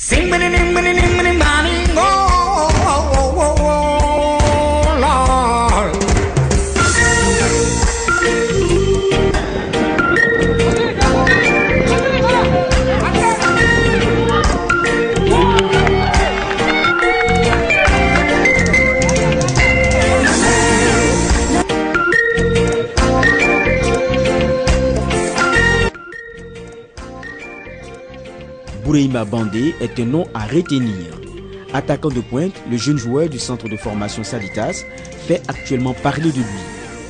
Sing Boureima Bandé est un nom à retenir. Attaquant de pointe, le jeune joueur du centre de formation Salitas fait actuellement parler de lui.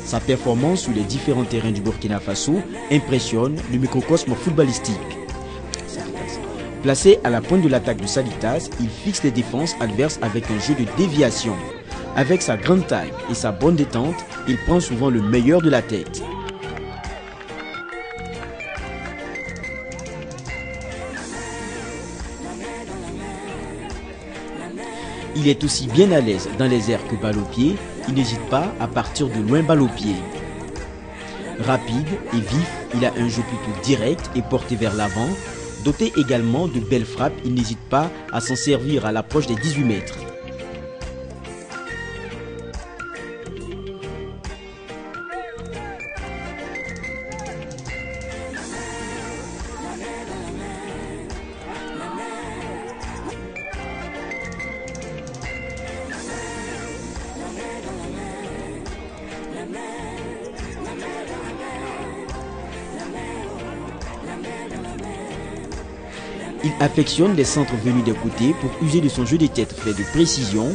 Sa performance sur les différents terrains du Burkina Faso impressionne le microcosme footballistique. Placé à la pointe de l'attaque de Salitas, il fixe les défenses adverses avec un jeu de déviation. Avec sa grande taille et sa bonne détente, il prend souvent le meilleur de la tête. Il est aussi bien à l'aise dans les airs que balle au pied, il n'hésite pas à partir de loin balle au pied. Rapide et vif, il a un jeu plutôt direct et porté vers l'avant. Doté également de belles frappes, il n'hésite pas à s'en servir à l'approche des 18 mètres. Il affectionne les centres venus des côtés pour user de son jeu de tête fait de précision.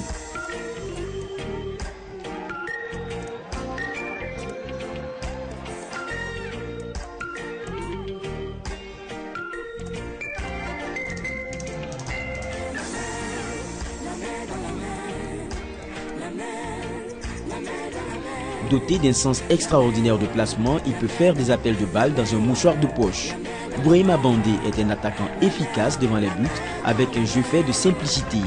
Doté d'un sens extraordinaire de placement, il peut faire des appels de balles dans un mouchoir de poche. Brahima Bandé est un attaquant efficace devant les buts avec un jeu fait de simplicité.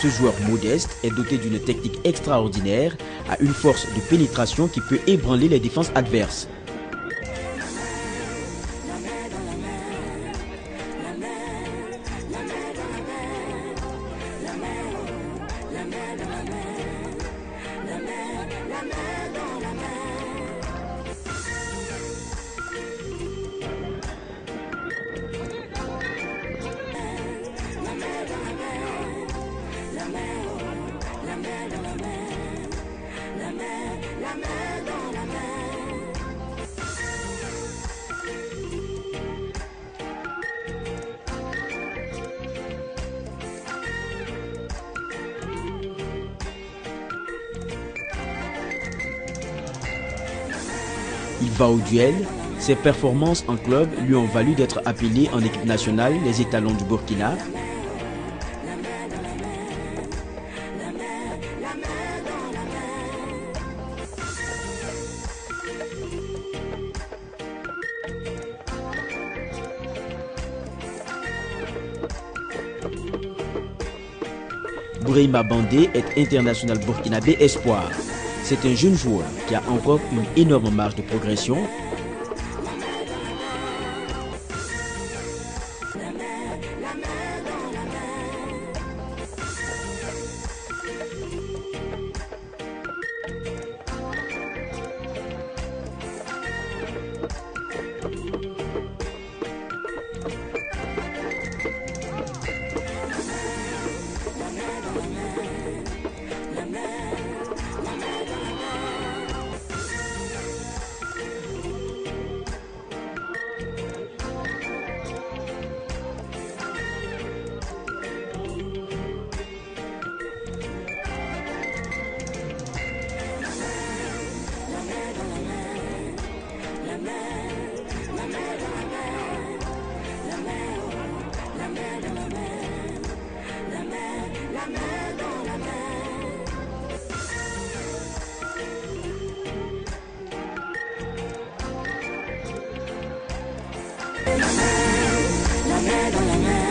Ce joueur modeste est doté d'une technique extraordinaire, a une force de pénétration qui peut ébranler les défenses adverses. Il va au duel. Ses performances en club lui ont valu d'être appelé en équipe nationale les étalons du Burkina. Bourima Bandé est international burkinabé espoir. C'est un jeune joueur qui a encore une énorme marge de progression. La la dans la main